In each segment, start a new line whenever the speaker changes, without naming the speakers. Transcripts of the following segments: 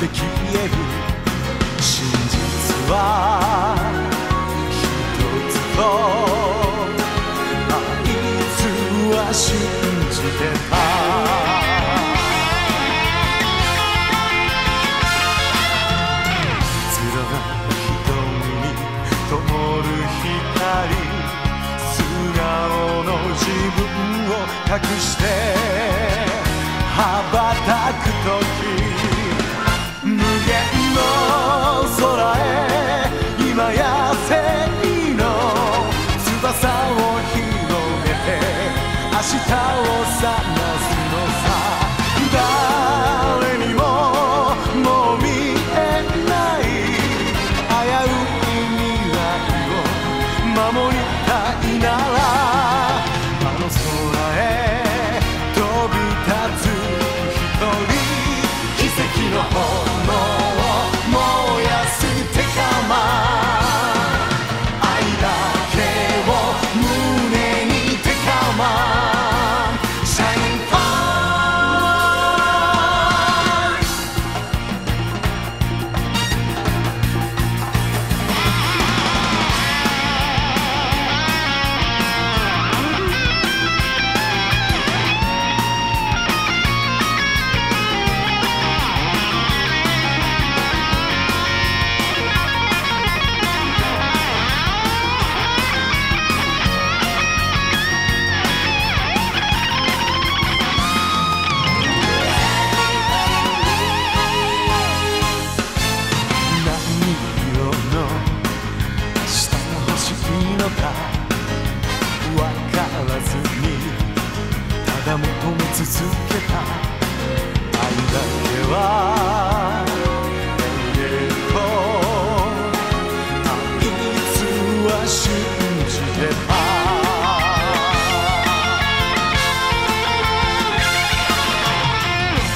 で消える真実は一つとあいつは信じてた。隠して褒め続けた。愛だけは永遠とあいつは信じてた。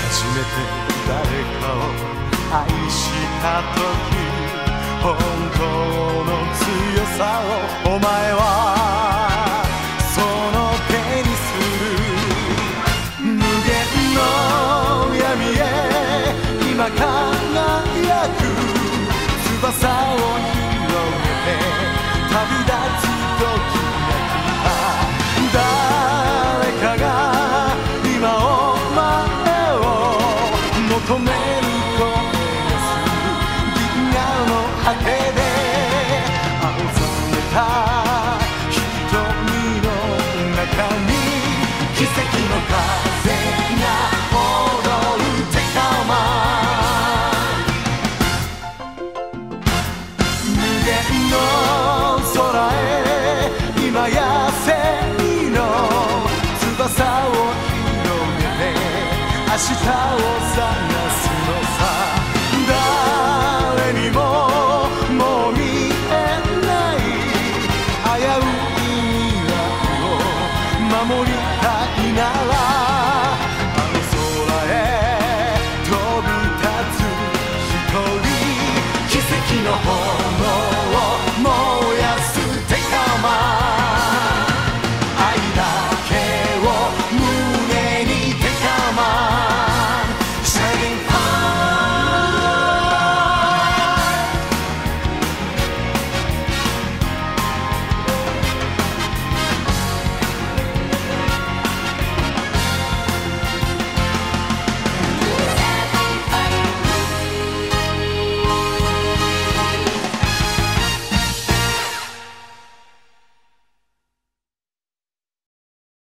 初めて誰かを愛した時本当の強さを。お前は誰にももう見えない危うい未来を守りたいならあの空へ飛び立つ一人。奇跡の星